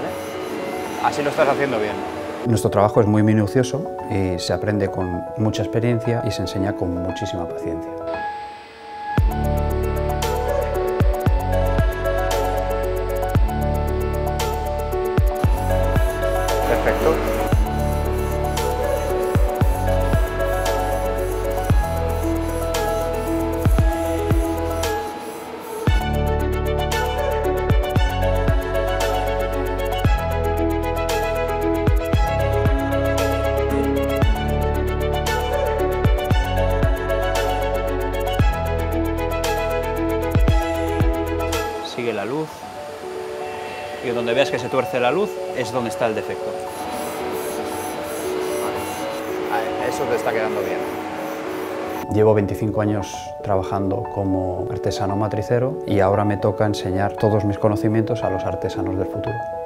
¿vale? Así lo estás haciendo bien. Nuestro trabajo es muy minucioso y se aprende con mucha experiencia y se enseña con muchísima paciencia. Perfecto. Sigue la luz y donde veas que se tuerce la luz es donde está el defecto. Eso te está quedando bien. Llevo 25 años trabajando como artesano matricero y ahora me toca enseñar todos mis conocimientos a los artesanos del futuro.